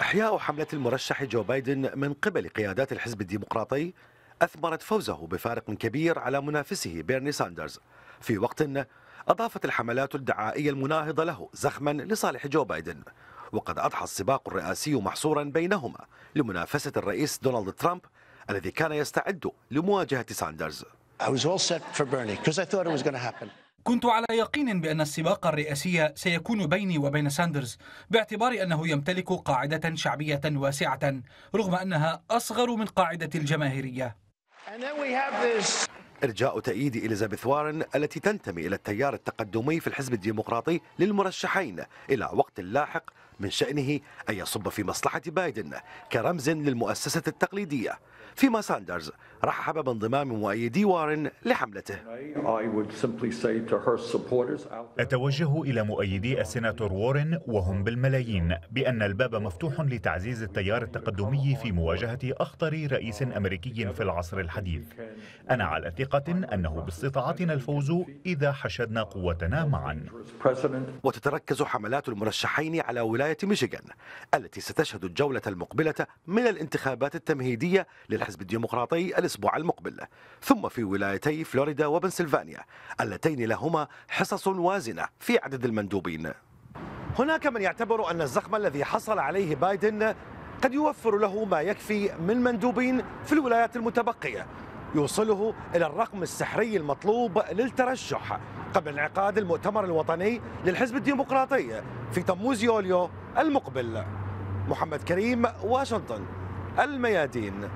إحياء حملة المرشح جو بايدن من قبل قيادات الحزب الديمقراطي أثمرت فوزه بفارق كبير على منافسه بيرني ساندرز في وقت أضافت الحملات الدعائية المناهضة له زخما لصالح جو بايدن وقد أضحى السباق الرئاسي محصورا بينهما لمنافسة الرئيس دونالد ترامب الذي كان يستعد لمواجهة ساندرز I was all set for Bernie because I thought it was going to happen. كنت على يقين بأن السباق الرئاسي سيكون بيني وبين ساندرز باعتبار أنه يمتلك قاعدة شعبية واسعة رغم أنها أصغر من قاعدة الجماهيرية. إرجاء تأييد إليزابيث وارن التي تنتمي إلى التيار التقدمي في الحزب الديمقراطي للمرشحين إلى وقت لاحق من شأنه أن يصب في مصلحة بايدن كرمز للمؤسسة التقليدية. فيما ساندرز رحب بانضمام مؤيدي وارن لحملته. أتوجه إلى مؤيدي السيناتور وارن وهم بالملايين بأن الباب مفتوح لتعزيز التيار التقدمي في مواجهة أخطر رئيس أمريكي في العصر الحديث. أنا على ثقة أنه باستطاعتنا الفوز إذا حشدنا قوتنا معا. وتتركز حملات المرشحين على ولاية ميشيغان التي ستشهد الجولة المقبلة من الانتخابات التمهيدية للحزب الديمقراطي الأسبوع المقبل. ثم في ولايتي فلوريدا وبنسلفانيا اللتين لهما حصص وازنة في عدد المندوبين. هناك من يعتبر أن الزخم الذي حصل عليه بايدن قد يوفر له ما يكفي من مندوبين في الولايات المتبقية يوصله إلى الرقم السحري المطلوب للترشح قبل انعقاد المؤتمر الوطني للحزب الديمقراطي في تموز يوليو المقبل. محمد كريم واشنطن الميادين.